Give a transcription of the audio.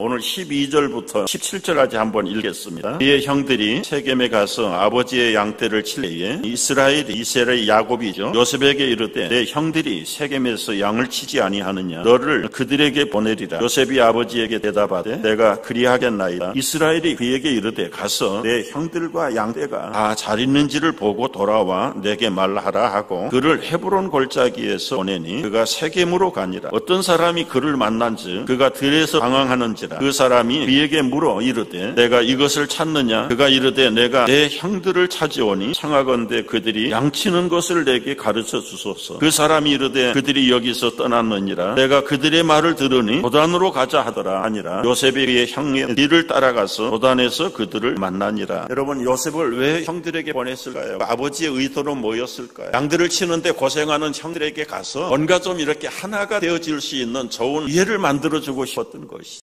오늘 12절부터 17절까지 한번 읽겠습니다. 그의 형들이 세겜에 가서 아버지의 양떼를 칠래에 이스라엘 이스라엘 야곱이죠. 요셉에게 이르되 내 형들이 세겜에서 양을 치지 아니하느냐 너를 그들에게 보내리라. 요셉이 아버지에게 대답하되 내가 그리하겠나이다. 이스라엘이 그에게 이르되 가서 내 형들과 양떼가 다 잘 있는지를 보고 돌아와 내게 말하라 하고 그를 헤브론 골짜기에서 보내니 그가 세겜으로 가니라. 어떤 사람이 그를 만난즉 그가 들에서 방황하는지 것이라 그 사람이 그에게 물어 이르되 내가 이것을 찾느냐? 그가 이르되 내가 내 형들을 찾아오니 청하건대 그들이 양치는 것을 내게 가르쳐 주소서. 그 사람이 이르되 그들이 여기서 떠났느니라. 내가 그들의 말을 들으니 도단으로 가자 하더라. 아니라 요셉이 그의 형의 뒤를 따라가서 도단에서 그들을 만나니라. 여러분 요셉을 왜 형들에게 보냈을까요? 아버지의 의도로 뭐였을까요? 양들을 치는데 고생하는 형들에게 가서 뭔가 좀 이렇게 하나가 되어질 수 있는 좋은 이해를 만들어주고 싶었던 것이